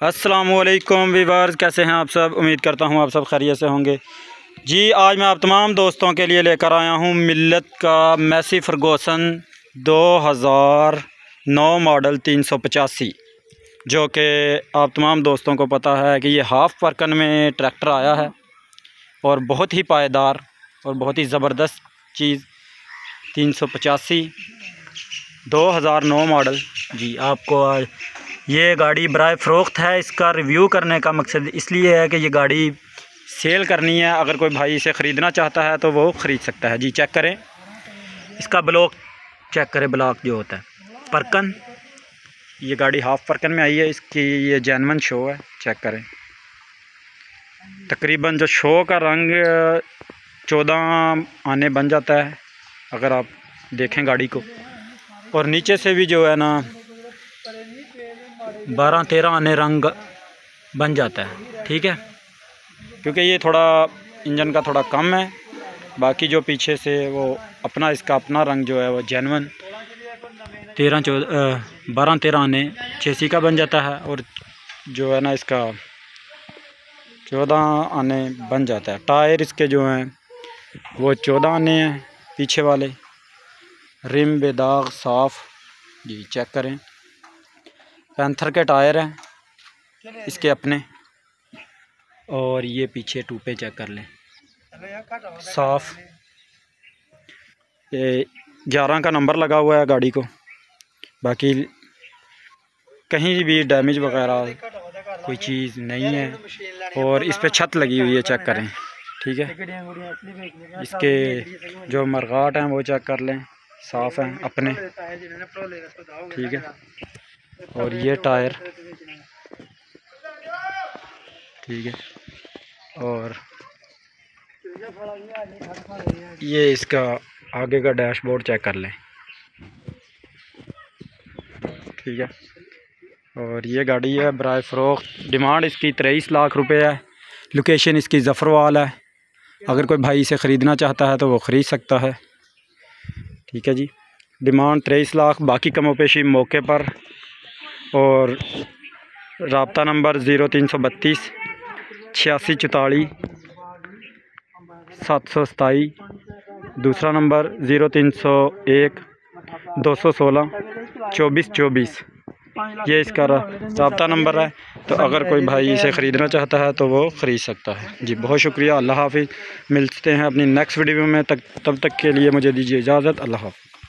असलकुम वीवर्स, कैसे हैं आप सब? उम्मीद करता हूँ आप सब खैरियत से होंगे। जी, आज मैं आप तमाम दोस्तों के लिए लेकर आया हूँ मिल्लत का मैसी फर्गोसन 2009 मॉडल तीन सौ पचासी, जो कि आप तमाम दोस्तों को पता है कि ये हाफ़ परकन में ट्रैक्टर आया है और बहुत ही पायदार और बहुत ही ज़बरदस्त चीज़, तीन सौ पचासी, दो हज़ार नौ मॉडल। जी, आपको आज ये गाड़ी बर फ़रोख्त है, इसका रिव्यू करने का मकसद इसलिए है कि ये गाड़ी सेल करनी है। अगर कोई भाई इसे ख़रीदना चाहता है तो वो ख़रीद सकता है। जी चेक करें। इसका ब्लॉक चेक करें ब्लॉक जो होता है। परकन, ये गाड़ी हाफ़ परकन में आई है। इसकी ये जैनवन शो है। चेक करें। तकरीबन जो शो का रंग, चौदह आने बन जाता है, अगर आप देखें गाड़ी को। और नीचे से भी जो है ना बारह तेरह आने रंग बन जाता है, ठीक है? क्योंकि ये थोड़ा इंजन का थोड़ा कम है, बाकी जो पीछे से वो अपना, इसका अपना रंग जो है वो जैनवन तेरह चौदह बारह तेरह आने चेसी का बन जाता है और जो है ना इसका चौदह आने बन जाता है। टायर इसके जो हैं, वो चौदह आने हैं पीछे वाले। रिम बेदाग साफ़, जी चेक करें। पैंथर के टायर हैं। इसके अपने। और ये पीछे टूपे चेक कर लें। साफ़। ये ग्यारह का नंबर लगा हुआ है गाड़ी को। बाकी कहीं भी डैमेज वगैरह कोई चीज़ नहीं है। और इस पर छत लगी हुई है चेक करें। ठीक है। इसके जो मरगाट हैं वो चेक कर लें। साफ़ हैं अपने। ठीक है। और ये टायर। ठीक है। और ये इसका आगे का डैशबोर्ड चेक कर लें। ठीक है। और ये गाड़ी है बर फ़रोख डिमांड इसकी तेईस लाख रुपए है। लोकेशन इसकी जफ़रवाल है। अगर कोई भाई इसे ख़रीदना चाहता है तो वो ख़रीद सकता है। ठीक है जी। डिमांड तेईस लाख। बाकी कमोपेशी मौके पर। और रबता नंबर ज़ीरो तीन सौ बत्तीस, छियासी चौताली, सात सौ सताई। दूसरा नंबर ज़ीरो तीन सौ एक, दो सौ सोलह, चौबीस चौबीस। ये इसका रबता नंबर है। तो अगर कोई भाई इसे ख़रीदना चाहता है तो वो ख़रीद सकता है। जी, बहुत शुक्रिया। अल्लाह हाफिज़। मिलते हैं अपनी नेक्स्ट वीडियो में। तक तब तक के लिए मुझे दीजिए इजाज़त। अल्लाह हाफिज़।